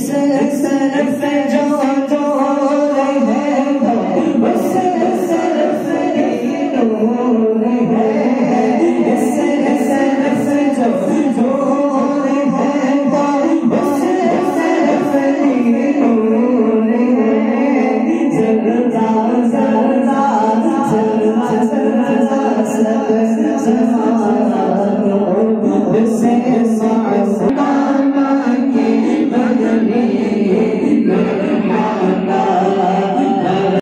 Excellent, excellent, excellent.